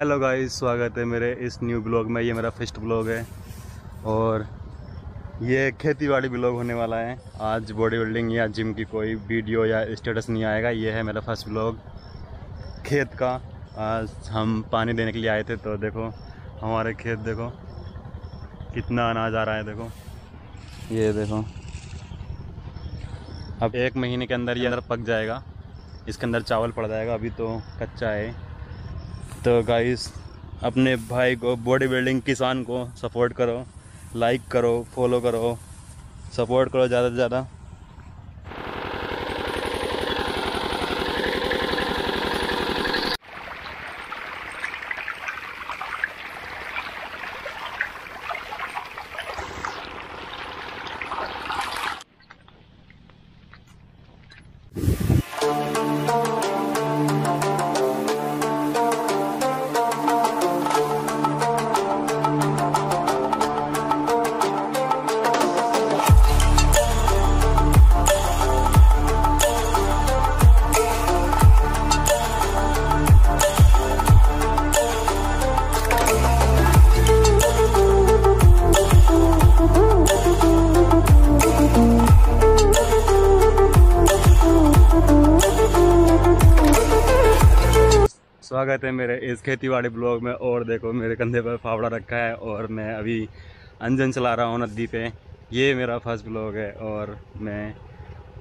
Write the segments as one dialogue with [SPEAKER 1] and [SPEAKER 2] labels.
[SPEAKER 1] Hello guys, स्वागत है मेरे इस न्यू ब्लॉग में। ये मेरा फ़र्स्ट ब्लॉग है और ये खेती बाड़ी ब्लॉग होने वाला है। आज बॉडी बिल्डिंग या जिम की कोई वीडियो या स्टेटस नहीं आएगा। ये है मेरा फ़र्स्ट ब्लॉग, खेत का। आज हम पानी देने के लिए आए थे तो देखो, हमारे खेत देखो, कितना अनाज आ रहा है देखो। ये देखो, अब एक महीने के अंदर ये अंदर पक जाएगा, इसके अंदर चावल पड़ जाएगा। अभी तो कच्चा है। तो गाइस अपने भाई को बॉडी बिल्डिंग किसान को सपोर्ट करो लाइक करो फॉलो करो सपोर्ट करो ज़्यादा से ज़्यादा। स्वागत है मेरे इस खेतीबाड़ी ब्लॉग में। और देखो, मेरे कंधे पर फावड़ा रखा है और मैं अभी अंजन चला रहा हूँ नदी पे। ये मेरा फ़र्स्ट ब्लॉग है और मैं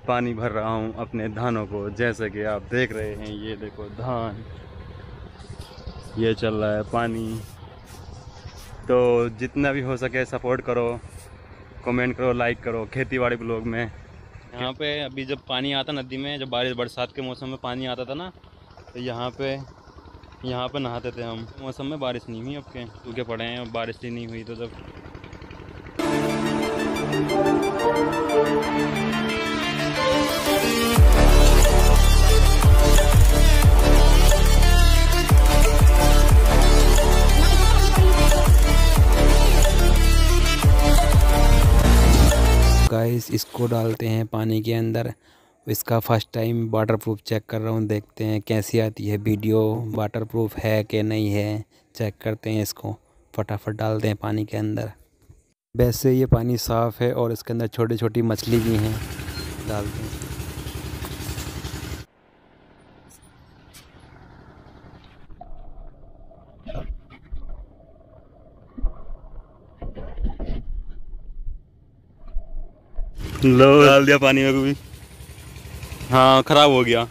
[SPEAKER 1] पानी भर रहा हूँ अपने धानों को। जैसे कि आप देख रहे हैं, ये देखो धान। ये चल रहा है पानी। तो जितना भी हो सके सपोर्ट करो, कमेंट करो, लाइक करो खेतीबाड़ी ब्लॉग में। यहाँ पे अभी जब पानी आता नदी में, जब बारिश, बरसात के मौसम में पानी आता था ना तो यहाँ पे यहाँ पर नहाते थे हम। मौसम में बारिश नहीं हुई अब के सूखे पड़े हैं बारिश ही नहीं हुई तो जब
[SPEAKER 2] गाइस इसको डालते हैं पानी के अंदर। इसका first time waterproof check कर रहा हूँ, देखते हैं कैसी आती है वीडियो वाटर प्रूफ है कि नहीं है चेक करते हैं इसको, फटाफट डालते हैं पानी के अंदर। वैसे ये पानी साफ़ है और इसके अंदर छोटी छोटी मछली भी हैं, डालते हैं।
[SPEAKER 1] लो, डाल दिया पानी में भी हाँ ख़राब हो गया।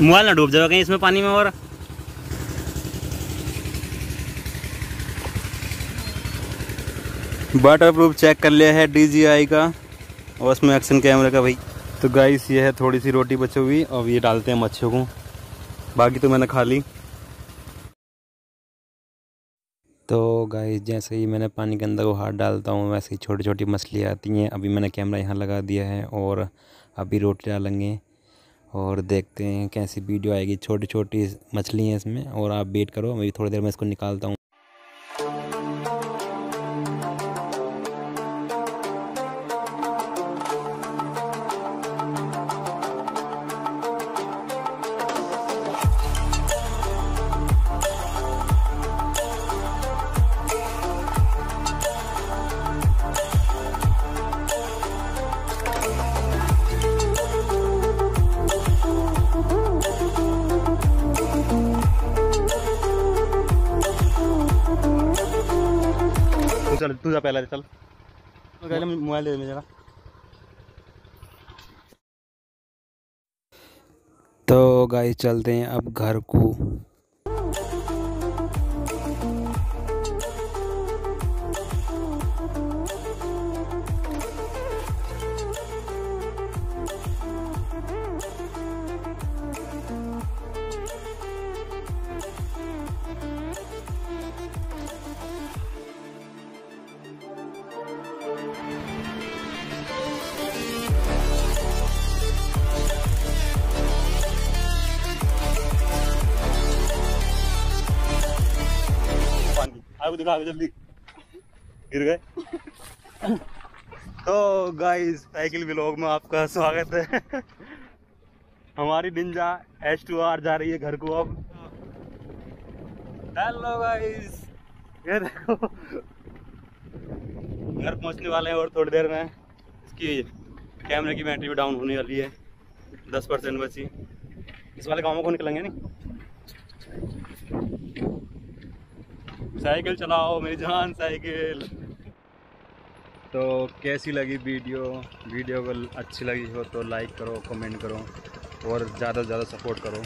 [SPEAKER 3] मोबाइल ना डूब जाएगा कहीं इसमें पानी में और।
[SPEAKER 1] वाटर प्रूफ चेक कर लिया है डीजीआई का, और उसमें एक्शन कैमरे का भाई। तो गाइस ये है थोड़ी सी रोटी बची हुई, अब ये डालते हैं मच्छियों को। बाकी तो मैंने खा ली।
[SPEAKER 2] तो गाइस जैसे ही मैंने पानी के अंदर वो हाथ डालता हूँ, वैसे ही छोटी छोटी मछलियाँ आती हैं। अभी मैंने कैमरा यहाँ लगा दिया है और अभी रोटी डालेंगे और देखते हैं कैसी वीडियो आएगी। छोटी छोटी मछली हैं इसमें और आप वेट करो, मैं थोड़ी देर में इसको निकालता हूँ।
[SPEAKER 1] चल तू जा पहला चल। पहले मोबाइल दे दे मेरा
[SPEAKER 2] तो गाइस चलते हैं अब घर को।
[SPEAKER 1] आगे दिखा आगे जल्दी। गिर गए। तो गाइस साइकिल ब्लॉग में आपका स्वागत है। हमारी निंजा एच टू आर जा रही है घर को अब। हेलो गाइस ये देखो। घर पहुँचने वाले हैं और थोड़ी देर में इसकी कैमरे की बैटरी भी डाउन होने वाली है। दस परसेंट बची। इस वाले गाँव को निकलेंगे नहीं? साइकिल चलाओ मेरी जान, साइकिल। तो कैसी लगी वीडियो? वीडियो अगर अच्छी लगी हो तो लाइक करो, कमेंट करो और ज़्यादा से ज़्यादा सपोर्ट करो।